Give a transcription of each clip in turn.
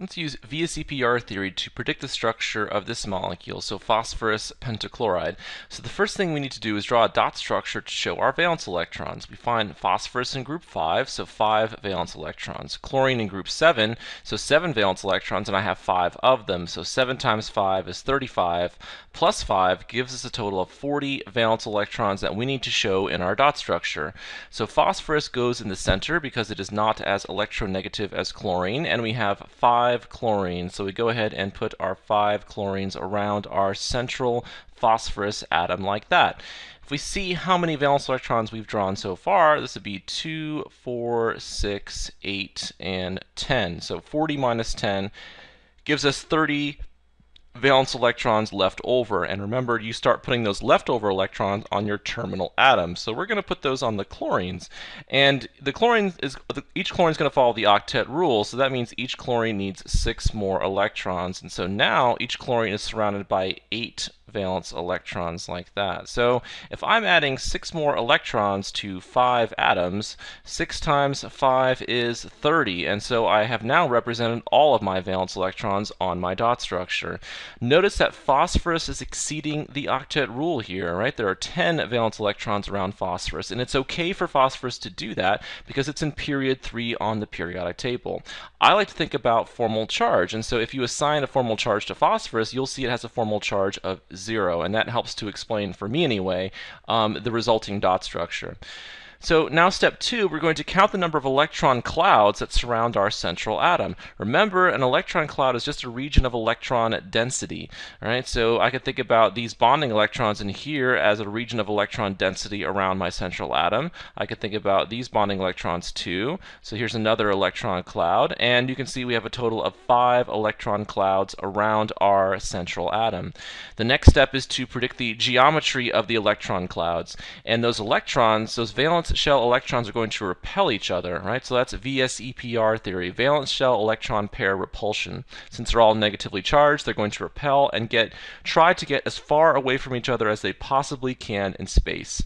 Let's use VSEPR theory to predict the structure of this molecule, so phosphorus pentachloride. So the first thing we need to do is draw a dot structure to show our valence electrons. We find phosphorus in group 5, so 5 valence electrons. Chlorine in group 7, so 7 valence electrons, and I have 5 of them. So 7 times 5 is 35, plus 5 gives us a total of 40 valence electrons that we need to show in our dot structure. So phosphorus goes in the center because it is not as electronegative as chlorine, and we have 5 five chlorines. So we go ahead and put our five chlorines around our central phosphorus atom like that. If we see how many valence electrons we've drawn so far, this would be 2, 4, 6, 8, and 10. So 40 minus 10 gives us 30 valence electrons left over. And remember, you start putting those leftover electrons on your terminal atoms. So we're going to put those on the chlorines. And the chlorine is each chlorine is going to follow the octet rule. So that means each chlorine needs six more electrons. And so now each chlorine is surrounded by eight valence electrons like that. So if I'm adding six more electrons to five atoms, six times five is 30, and so I have now represented all of my valence electrons on my dot structure. Notice that phosphorus is exceeding the octet rule here, right? There are 10 valence electrons around phosphorus, and it's okay for phosphorus to do that because it's in period 3 on the periodic table. I like to think about formal charge, and so if you assign a formal charge to phosphorus, you'll see it has a formal charge of zero, and that helps to explain, for me anyway, um, the resulting dot structure. So now step two, we're going to count the number of electron clouds that surround our central atom. Remember, an electron cloud is just a region of electron density. All right, so I could think about these bonding electrons in here as a region of electron density around my central atom. I could think about these bonding electrons too. So here's another electron cloud, and you can see we have a total of five electron clouds around our central atom. The next step is to predict the geometry of the electron clouds, and those electrons, those valence valence shell electrons are going to repel each other, right? So that's VSEPR theory, valence shell electron pair repulsion. Since they're all negatively charged, they're going to repel and get try to get as far away from each other as they possibly can in space.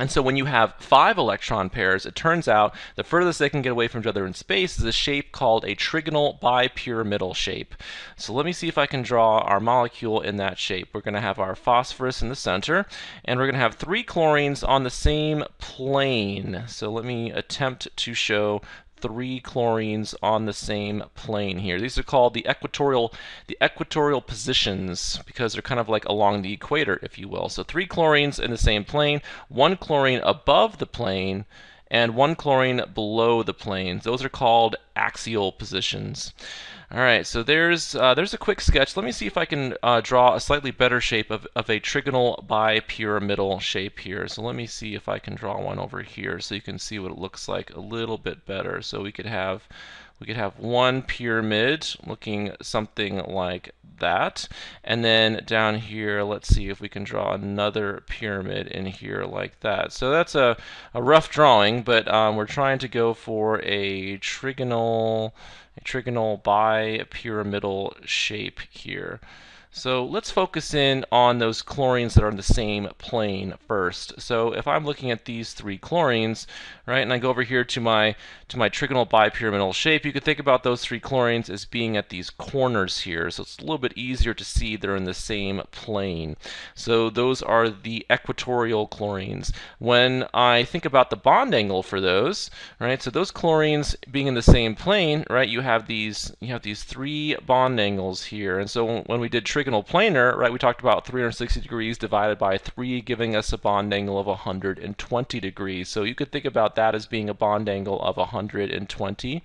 And so when you have five electron pairs, it turns out the furthest they can get away from each other in space is a shape called a trigonal bipyramidal shape. So let me see if I can draw our molecule in that shape. We're going to have our phosphorus in the center, and we're going to have three chlorines on the same plane. So let me attempt to show three chlorines on the same plane here. These are called the equatorial the equatorial positions because they're kind of like along the equator, if you will. So three chlorines in the same plane, one chlorine above the plane, and one chlorine below the plane. Those are called axial positions. All right, so there's uh, there's a quick sketch. Let me see if I can uh, draw a slightly better shape of, of a trigonal bipyramidal shape here. So let me see if I can draw one over here so you can see what it looks like a little bit better. So we could have we could have one pyramid looking something like that. And then down here, let's see if we can draw another pyramid in here like that. So that's a, a rough drawing, but um, we're trying to go for a trigonal, a trigonal bipyramidal shape here. So let's focus in on those chlorines that are in the same plane first. So if I'm looking at these three chlorines, right, and I go over here to my to my trigonal bipyramidal shape, you could think about those three chlorines as being at these corners here. So it's a little bit easier to see they're in the same plane. So those are the equatorial chlorines. When I think about the bond angle for those, right, so those chlorines being in the same plane, right, you have these you have these three bond angles here. And so when we did trigonal planar, right, we talked about 360 degrees divided by 3 giving us a bond angle of 120 degrees. So you could think about that as being a bond angle of 120.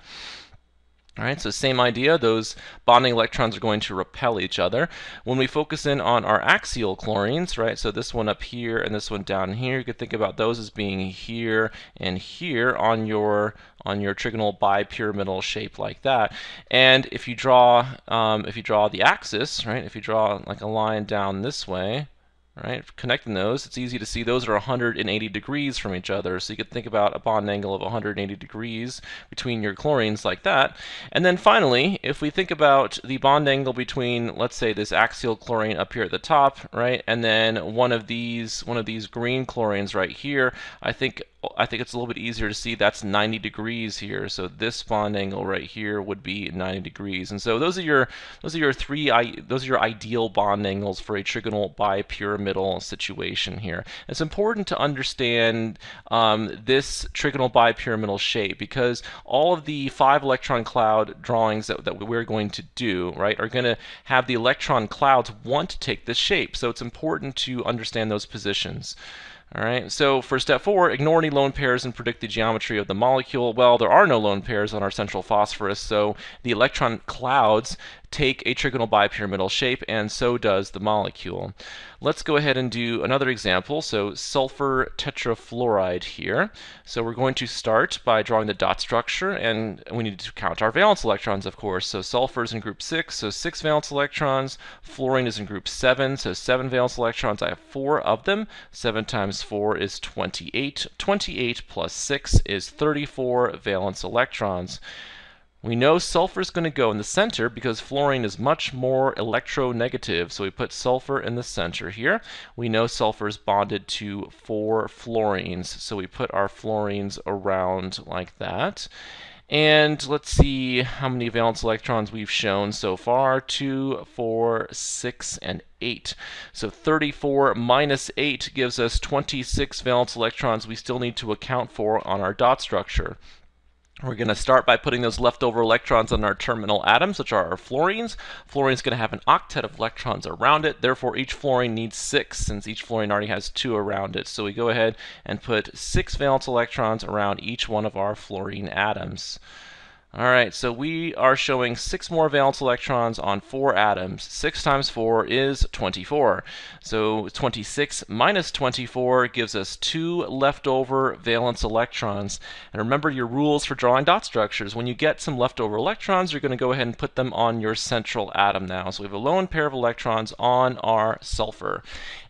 All right, so same idea, those bonding electrons are going to repel each other. When we focus in on our axial chlorines, right, so this one up here and this one down here, you could think about those as being here and here on your on your trigonal bipyramidal shape like that. And if you draw um, if you draw the axis, right, if you draw like a line down this way, right? Connecting those, it's easy to see those are 180 degrees from each other. So you could think about a bond angle of 180 degrees between your chlorines like that. And then finally, if we think about the bond angle between, let's say, this axial chlorine up here at the top, right, and then one of these one of these green chlorines right here, I think I think it's a little bit easier to see that's 90 degrees here. So this bond angle right here would be 90 degrees. And so those are your those are your three those are your ideal bond angles for a trigonal bipyramidal situation here. It's important to understand um, this trigonal bipyramidal shape because all of the five electron cloud drawings that, that we're going to do, right, are going to have the electron clouds want to take this shape. So it's important to understand those positions. All right, so for step four, ignore any lone pairs and predict the geometry of the molecule. Well, there are no lone pairs on our central phosphorus, so the electron clouds take a trigonal bipyramidal shape, and so does the molecule. Let's go ahead and do another example. So sulfur tetrafluoride here. So we're going to start by drawing the dot structure, and we need to count our valence electrons, of course. So sulfur is in group 6, so 6 valence electrons. Fluorine is in group 7, so 7 valence electrons. I have 4 of them. 7 times 4 is 28. 28 plus 6 is 34 valence electrons. We know sulfur is going to go in the center because fluorine is much more electronegative, so we put sulfur in the center here. We know sulfur is bonded to four fluorines, so we put our fluorines around like that. And let's see how many valence electrons we've shown so far. 2, 4, 6, and 8. So 34 minus 8 gives us 26 valence electrons we still need to account for on our dot structure. We're going to start by putting those leftover electrons on our terminal atoms, which are our fluorines. Fluorine is going to have an octet of electrons around it. Therefore, each fluorine needs six, since each fluorine already has two around it. So we go ahead and put six valence electrons around each one of our fluorine atoms. All right, so we are showing six more valence electrons on four atoms. Six times four is 24. So 26 minus 24 gives us two leftover valence electrons. And remember your rules for drawing dot structures. When you get some leftover electrons, you're going to go ahead and put them on your central atom now. So we have a lone pair of electrons on our sulfur.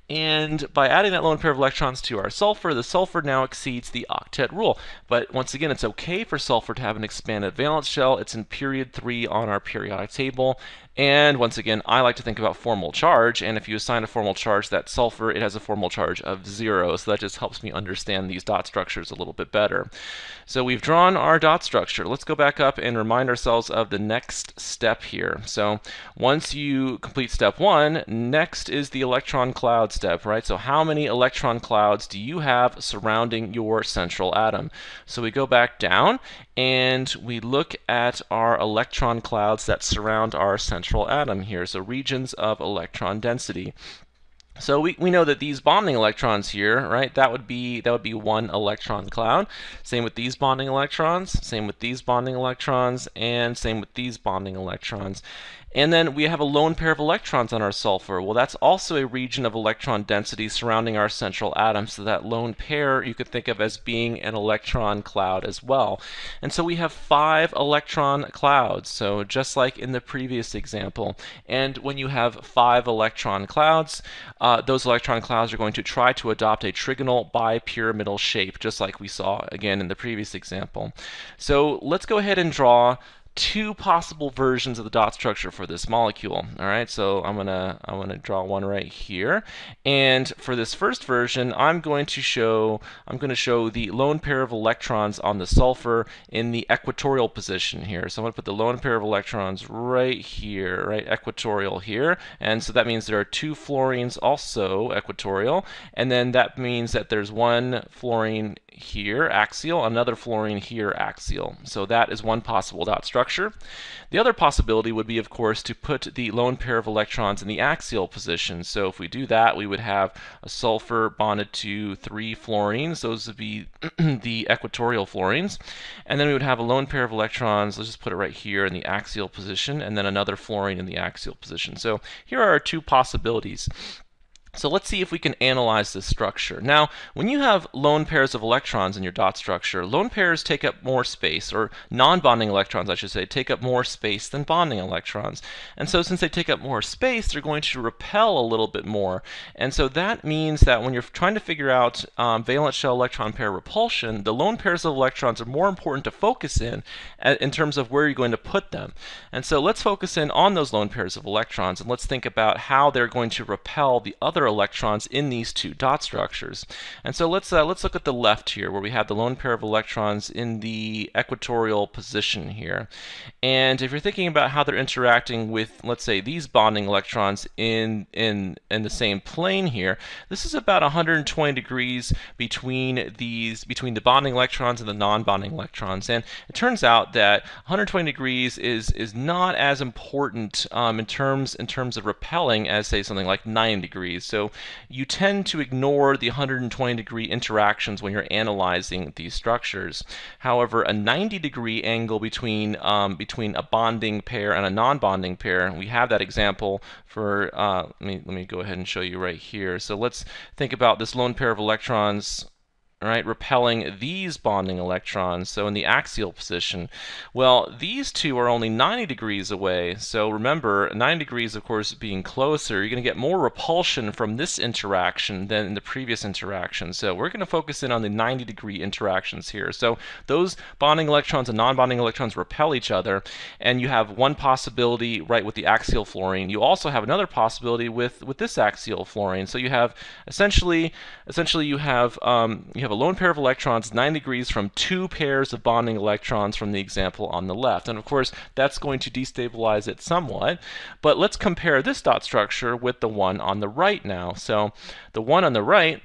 And by adding that lone pair of electrons to our sulfur, the sulfur now exceeds the octet rule. But once again, it's okay for sulfur to have an expanded valence shell. It's in period 3 on our periodic table. And once again, I like to think about formal charge, and if you assign a formal charge that sulfur, it has a formal charge of zero, so that just helps me understand these dot structures a little bit better. So we've drawn our dot structure. Let's go back up and remind ourselves of the next step here. So once you complete step one, next is the electron cloud step, right? So how many electron clouds do you have surrounding your central atom? So we go back down, and we look at our electron clouds that surround our central atom here, so regions of electron density. So we, we know that these bonding electrons here, right, that would be that would be one electron cloud. Same with these bonding electrons, same with these bonding electrons, and same with these bonding electrons. And then we have a lone pair of electrons on our sulfur. Well, that's also a region of electron density surrounding our central atom. So that lone pair you could think of as being an electron cloud as well. And so we have five electron clouds. So just like in the previous example. And when you have five electron clouds, uh, those electron clouds are going to try to adopt a trigonal bipyramidal shape, just like we saw again in the previous example. So let's go ahead and draw two possible versions of the dot structure for this molecule. All right, so I'm gonna I'm gonna draw one right here, and for this first version, I'm going to show I'm going to show the lone pair of electrons on the sulfur in the equatorial position here. So I'm to put the lone pair of electrons right here, right equatorial here, and so that means there are two fluorines also equatorial, and then that means that there's one fluorine here axial, another fluorine here axial. So that is one possible dot structure. The other possibility would be, of course, to put the lone pair of electrons in the axial position. So if we do that, we would have a sulfur bonded to three fluorines. Those would be the equatorial fluorines. And then we would have a lone pair of electrons, let's just put it right here in the axial position, and then another fluorine in the axial position. So here are our two possibilities. So let's see if we can analyze this structure. Now, when you have lone pairs of electrons in your dot structure, lone pairs take up more space, or non-bonding electrons, I should say, take up more space than bonding electrons. And so since they take up more space, they're going to repel a little bit more. And so that means that when you're trying to figure out um, valence shell electron pair repulsion, the lone pairs of electrons are more important to focus in in terms of where you're going to put them. And so let's focus in on those lone pairs of electrons, and let's think about how they're going to repel the other electrons in these two dot structures. And so let's uh, let's look at the left here where we have the lone pair of electrons in the equatorial position here. And if you're thinking about how they're interacting with let's say these bonding electrons in in in the same plane here, this is about 120 degrees between these between the bonding electrons and the non-bonding electrons. And it turns out that 120 degrees is is not as important um, in terms in terms of repelling as say something like 90 degrees. So you tend to ignore the 120 degree interactions when you're analyzing these structures. However, a 90 degree angle between, um, between a bonding pair and a non-bonding pair, we have that example for, uh, let, me, let me go ahead and show you right here. So let's think about this lone pair of electrons right, repelling these bonding electrons, so in the axial position. Well, these two are only 90 degrees away, so remember, 90 degrees, of course, being closer, you're going to get more repulsion from this interaction than in the previous interaction. So we're going to focus in on the 90 degree interactions here. So those bonding electrons and non-bonding electrons repel each other, and you have one possibility, right, with the axial fluorine. You also have another possibility with, with this axial fluorine. So you have essentially, essentially you have, um, you have a lone pair of electrons 9 degrees from two pairs of bonding electrons from the example on the left. And of course, that's going to destabilize it somewhat. But let's compare this dot structure with the one on the right now. So the one on the right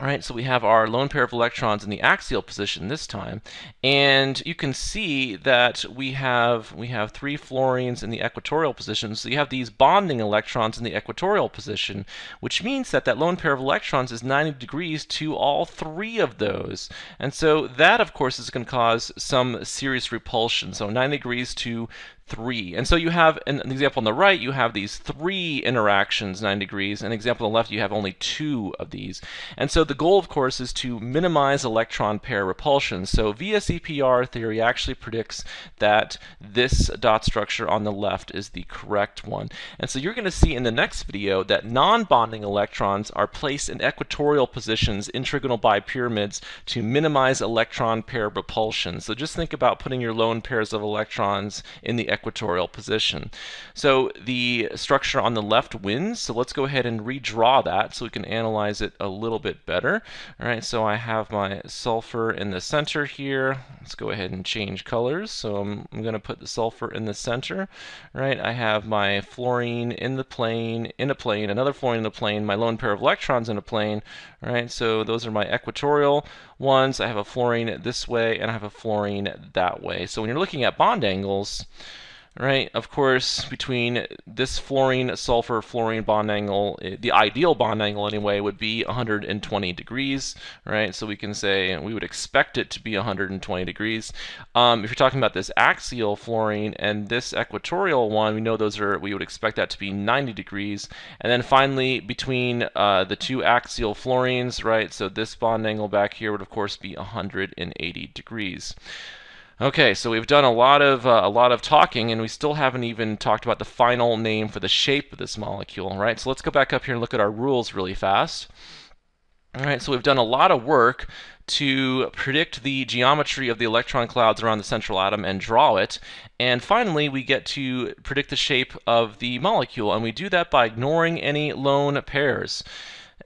all right, so we have our lone pair of electrons in the axial position this time, and you can see that we have we have three fluorines in the equatorial position. So you have these bonding electrons in the equatorial position, which means that that lone pair of electrons is 90 degrees to all three of those. And so that, of course, is going to cause some serious repulsion. So 90 degrees to three. And so you have, in the example on the right, you have these three interactions, 9 degrees. An example on the left, you have only two of these. And so the goal, of course, is to minimize electron pair repulsion. So VSEPR theory actually predicts that this dot structure on the left is the correct one. And so you're going to see in the next video that non-bonding electrons are placed in equatorial positions in trigonal bipyramids to minimize electron pair repulsion. So just think about putting your lone pairs of electrons in the equatorial position. So the structure on the left wins, so let's go ahead and redraw that so we can analyze it a little bit better. All right, so I have my sulfur in the center here. Let's go ahead and change colors. So I'm, I'm going to put the sulfur in the center. All right, I have my fluorine in the plane, in a plane, another fluorine in the plane, my lone pair of electrons in a plane. All right, so those are my equatorial ones. I have a fluorine this way and I have a fluorine that way. So when you're looking at bond angles, right? Of course, between this fluorine sulfur fluorine bond angle, eh, the ideal bond angle anyway would be 120 degrees, right? So we can say we would expect it to be 120 degrees. Um, if you're talking about this axial fluorine and this equatorial one, we know those are we would expect that to be 90 degrees. And then finally, between uh, the two axial fluorines, right? So this bond angle back here would of course be 180 degrees. Okay, so we've done a lot of uh, a lot of talking, and we still haven't even talked about the final name for the shape of this molecule, right? So let's go back up here and look at our rules really fast. All right, so we've done a lot of work to predict the geometry of the electron clouds around the central atom and draw it. And finally, we get to predict the shape of the molecule, and we do that by ignoring any lone pairs.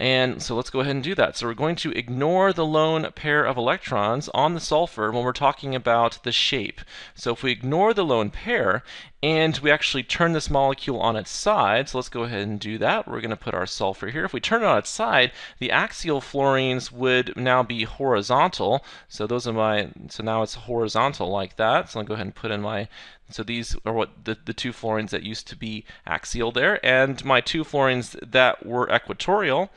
And so let's go ahead and do that. So we're going to ignore the lone pair of electrons on the sulfur when we're talking about the shape. So if we ignore the lone pair and we actually turn this molecule on its side, so let's go ahead and do that. We're going to put our sulfur here. If we turn it on its side, the axial fluorines would now be horizontal. So those are my, so now it's horizontal like that. So I'll go ahead and put in my so these are what the, the two fluorines that used to be axial there, and my two fluorines that were equatorial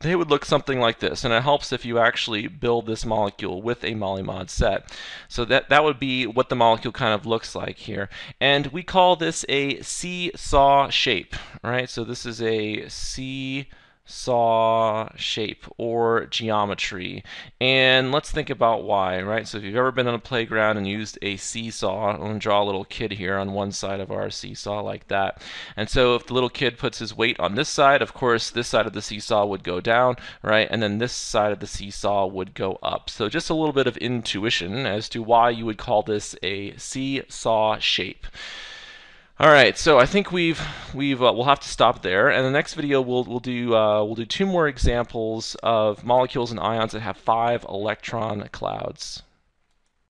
they would look something like this. And it helps if you actually build this molecule with a Molymod set. So that, that would be what the molecule kind of looks like here. And we call this a seesaw shape, right? So this is a C saw shape or geometry. And let's think about why, right? So if you've ever been on a playground and used a seesaw, I'm going to draw a little kid here on one side of our seesaw like that. And so if the little kid puts his weight on this side, of course, this side of the seesaw would go down, right? And then this side of the seesaw would go up. So just a little bit of intuition as to why you would call this a seesaw shape. All right, so I think we've we've uh, we'll have to stop there, and the next video we'll we'll do uh, we'll do two more examples of molecules and ions that have five electron clouds.